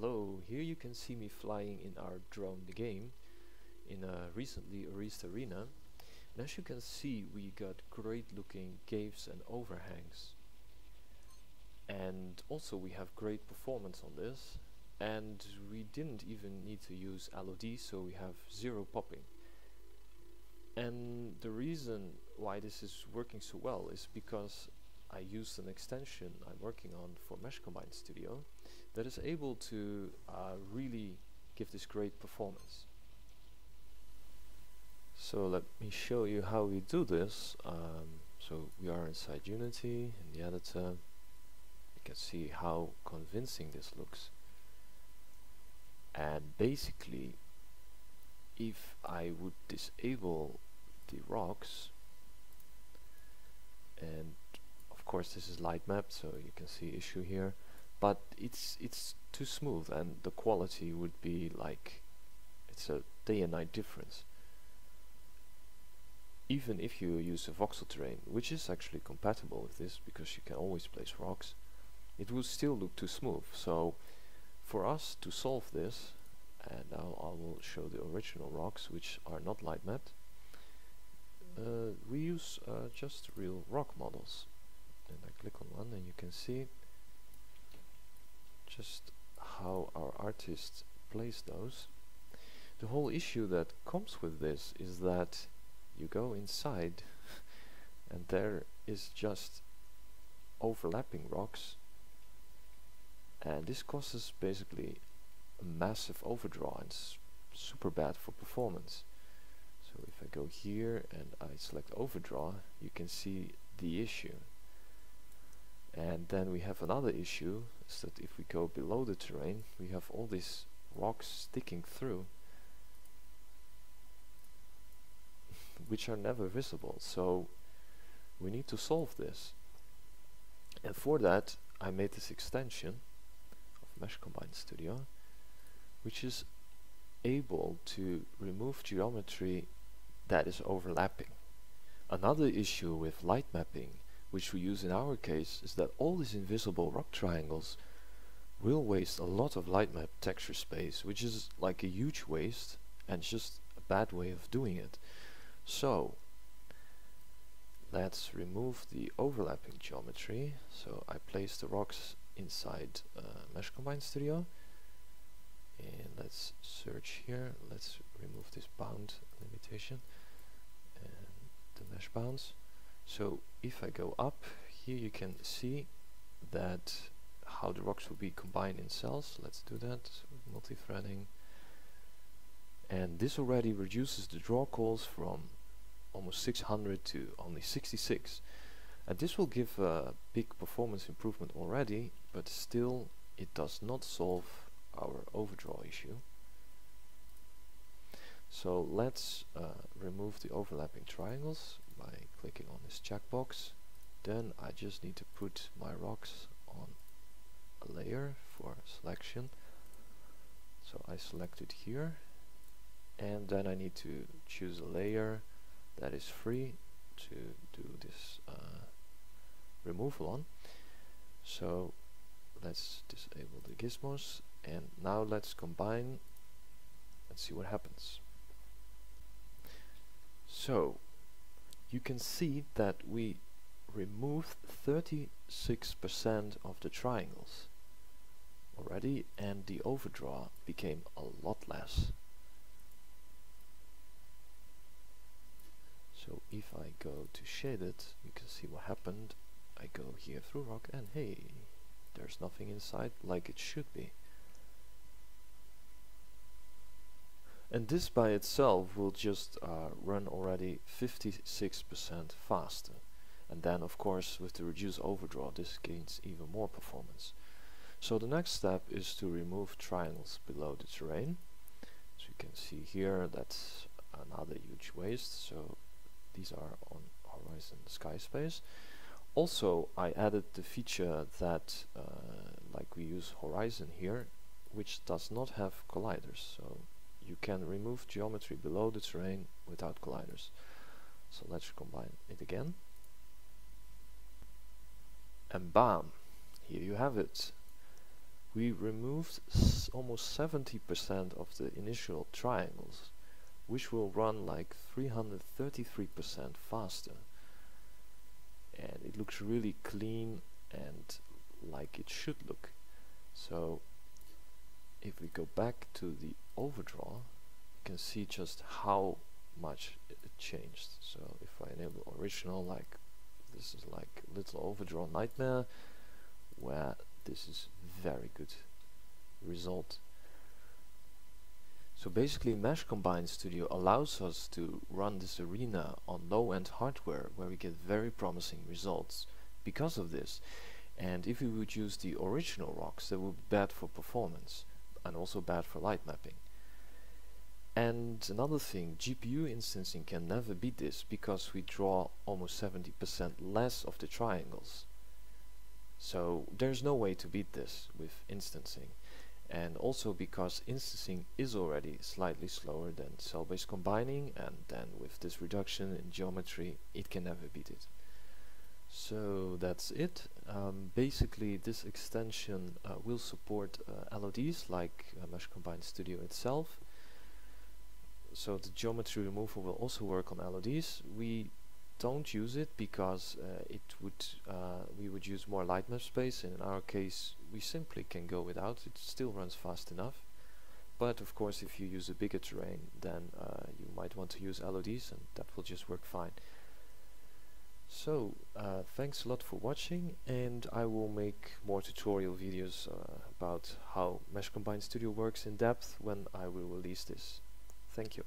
Hello, here you can see me flying in our drone the game in a recently released arena. And as you can see we got great looking caves and overhangs. And also we have great performance on this and we didn't even need to use LOD so we have zero popping. And the reason why this is working so well is because I used an extension I'm working on for Mesh Combine Studio that is able to uh, really give this great performance. So let me show you how we do this. Um, so we are inside Unity in the editor. You can see how convincing this looks. And basically, if I would disable the rocks, and course this is light map, so you can see issue here but it's it's too smooth and the quality would be like it's a day and night difference. Even if you use a voxel terrain which is actually compatible with this because you can always place rocks it would still look too smooth. So for us to solve this and now I will show the original rocks which are not light mapped uh, we use uh, just real rock models and I click on one and you can see just how our artist plays those. The whole issue that comes with this is that you go inside and there is just overlapping rocks and this causes basically a massive overdraw and super bad for performance. So if I go here and I select overdraw you can see the issue and then we have another issue is that if we go below the terrain we have all these rocks sticking through which are never visible so we need to solve this and for that I made this extension of Mesh Combine Studio which is able to remove geometry that is overlapping. Another issue with light mapping which we use in our case, is that all these invisible rock triangles will waste a lot of light map texture space, which is like a huge waste and just a bad way of doing it. So, let's remove the overlapping geometry. So I place the rocks inside uh, Mesh Combine Studio. And let's search here. Let's remove this bound limitation and the mesh bounds. So if I go up, here you can see that how the rocks will be combined in cells. Let's do that, multi-threading. And this already reduces the draw calls from almost 600 to only 66. And this will give a big performance improvement already, but still it does not solve our overdraw issue. So let's uh, remove the overlapping triangles by clicking on this checkbox. Then I just need to put my rocks on a layer for selection. So I select it here. And then I need to choose a layer that is free to do this uh, removal on. So let's disable the gizmos. And now let's combine and see what happens. So you can see that we removed 36% of the triangles already and the overdraw became a lot less. So if I go to shade it, you can see what happened. I go here through rock and hey, there's nothing inside like it should be. And this by itself will just uh, run already 56% faster. And then of course with the reduced overdraw this gains even more performance. So the next step is to remove triangles below the terrain. So you can see here that's another huge waste. So these are on horizon sky space also I added the feature that uh, like we use horizon here which does not have colliders. So you can remove geometry below the terrain without colliders. So let's combine it again. And bam! Here you have it. we removed almost 70% of the initial triangles, which will run like 333% faster. And it looks really clean and like it should look. So if we go back to the overdraw, you can see just how much it changed. So if I enable original, like this is like little overdraw nightmare, where this is very good result. So basically Mesh Combine Studio allows us to run this arena on low-end hardware where we get very promising results because of this. And if we would use the original rocks, that would be bad for performance and also bad for light mapping. And another thing, GPU instancing can never beat this because we draw almost 70% less of the triangles. So there's no way to beat this with instancing. And also because instancing is already slightly slower than cell-based combining and then with this reduction in geometry it can never beat it. So that's it. Um, basically this extension uh, will support uh, LODs like uh, Mesh Combine Studio itself. So the geometry remover will also work on LODs. We don't use it because uh, it would uh, we would use more light map space. And in our case we simply can go without. It still runs fast enough. But of course if you use a bigger terrain then uh, you might want to use LODs and that will just work fine. So uh, thanks a lot for watching and I will make more tutorial videos uh, about how Mesh Combine Studio works in depth when I will release this Thank you.